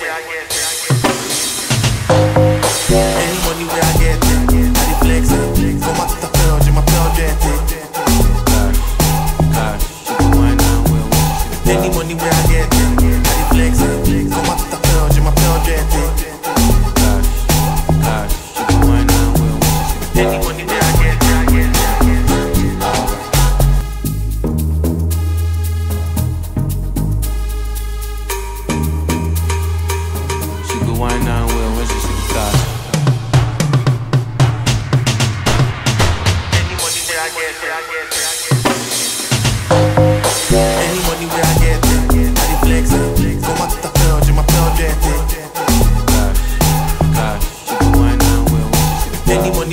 Gracias.